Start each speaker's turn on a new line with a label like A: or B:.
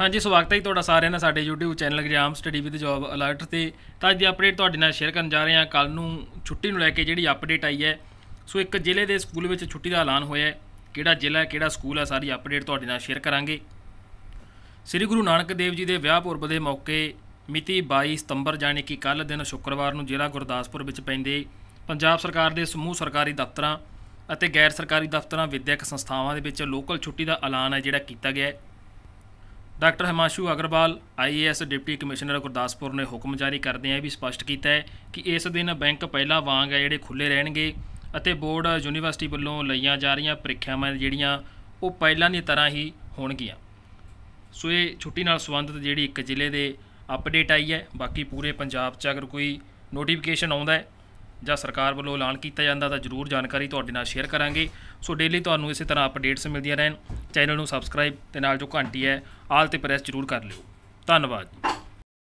A: ਹਾਂਜੀ, ਸਵਾਗਤ ਹੈ ਜੀ ਤੁਹਾਡਾ ਸਾਰਿਆਂ ਦਾ ਸਾਡੇ YouTube channel exam study with job alert ਤੇ। ਤਾਂ ਅੱਜ ਦੀ ਅਪਡੇਟ ਤੁਹਾਡੇ ਨਾਲ ਸ਼ੇਅਰ ਕਰਨ ਜਾ ਰਹੇ ਹਾਂ। ਕੱਲ ਨੂੰ ਛੁੱਟੀ ਨੂੰ ਲੈ ਕੇ ਜਿਹੜੀ ਅਪਡੇਟ ਆਈ ਹੈ, ਸੋ ਇੱਕ ਜ਼ਿਲ੍ਹੇ ਦੇ ਸਕੂਲ ਵਿੱਚ ਛੁੱਟੀ ਦਾ ਐਲਾਨ ਹੋਇਆ ਹੈ। ਕਿਹੜਾ ਜ਼ਿਲ੍ਹਾ ਹੈ, ਕਿਹੜਾ ਸਕੂਲ ਹੈ, ਸਾਰੀ ਅਪਡੇਟ ਤੁਹਾਡੇ ਨਾਲ ਸ਼ੇਅਰ ਕਰਾਂਗੇ। ਸ੍ਰੀ ਗੁਰੂ ਨਾਨਕ ਦੇਵ ਜੀ ਦੇ ਵਿਆਹ ਪੁਰਬ ਦੇ ਮੌਕੇ ਮਿਤੀ 22 ਸਤੰਬਰ ਜਾਣੀ ਕਿ ਕੱਲ ਦਿਨ ਸ਼ੁੱਕਰਵਾਰ ਨੂੰ ਜ਼ਿਲ੍ਹਾ ਗੁਰਦਾਸਪੁਰ ਵਿੱਚ ਪੈਂਦੇ ਪੰਜਾਬ ਸਰਕਾਰ ਦੇ ਸਮੂਹ ਸਰਕਾਰੀ ਦਫ਼ਤਰਾਂ ਅਤੇ ਗੈਰ ਸਰਕਾਰੀ ਦਫ਼ਤਰਾਂ ਵਿਦਿਅਕ ਸੰਸਥਾਵਾਂ ਦੇ ਵਿੱਚ ਲੋਕਲ ਛੁੱਟੀ ਦਾ ਐਲਾਨ ਹੈ, ਜਿਹੜਾ ਕੀਤਾ ਗਿਆ ਹੈ। Doctor Himanshu Agarwal IAS deputy commissioner Gurdaspur ਨੇ ਹੁਕਮ ਜਾਰੀ ਕਰਦੇ ਆ ਵੀ ਸਪਸ਼ਟ ਕੀਤਾ ਹੈ ਕਿ ਇਸ ਦਿਨ ਬੈਂਕ ਪਹਿਲਾਂ ਵਾਂਗ ਹੈ ਜਿਹੜੇ ਖੁੱਲੇ ਰਹਿਣਗੇ ਅਤੇ ਬੋਰਡ ਯੂਨੀਵਰਸਿਟੀ ਵੱਲੋਂ ਲਈਆਂ ਜਾ ਰਹੀਆਂ ਪ੍ਰੀਖਿਆਵਾਂ ਜਿਹੜੀਆਂ ਉਹ ਪਹਿਲਾਂ ਦੀ ਤਰ੍ਹਾਂ ਹੀ ਹੋਣਗੀਆਂ। ਸੋ ਇਹ ਛੁੱਟੀ ਨਾਲ ਸੰਬੰਧਿਤ ਜਿਹੜੀ ਇੱਕ ਜ਼ਿਲ੍ਹੇ ਦੇ ਅਪਡੇਟ ਆਈ ਹੈ, ਬਾਕੀ ਪੂਰੇ ਪੰਜਾਬ 'ਚ ਅਗਰ ਕੋਈ ਨੋਟੀਫਿਕੇਸ਼ਨ ਆਉਂਦਾ ਹੈ ਜਾਂ ਸਰਕਾਰ ਵੱਲੋਂ ਐਲਾਨ ਕੀਤਾ ਜਾਂਦਾ ਤਾਂ ਜ਼ਰੂਰ ਜਾਣਕਾਰੀ ਤੁਹਾਡੇ ਨਾਲ ਸ਼ੇਅਰ ਕਰਾਂਗੇ। ਸੋ ਡੇਲੀ ਤੁਹਾਨੂੰ ਇਸੇ ਤਰ੍ਹਾਂ ਅਪਡੇਟਸ ਮਿਲਦੀਆਂ ਰਹਿਣ। ਚੈਨਲ ਨੂੰ ਸਬਸਕ੍ਰਾਈਬ ਤੇ ਨਾਲ ਜੋ ਘੰਟੀ ਹੈ, ਆਲ ਤੇ ਪ੍ਰੈਸ ਜ਼ਰੂਰ ਕਰ ਲਿਓ। ਧੰਨਵਾਦ।